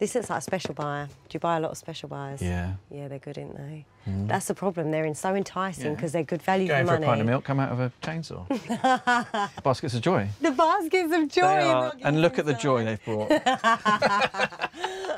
This looks like a special buyer. Do you buy a lot of special buyers? Yeah. Yeah, they're good, aren't they? Mm. That's the problem. They're in so enticing Yeah. because they're good value Going for for money. a pint of milk, come out of a chainsaw. Baskets of joy. The baskets of joy. They are and look at the joy they've brought.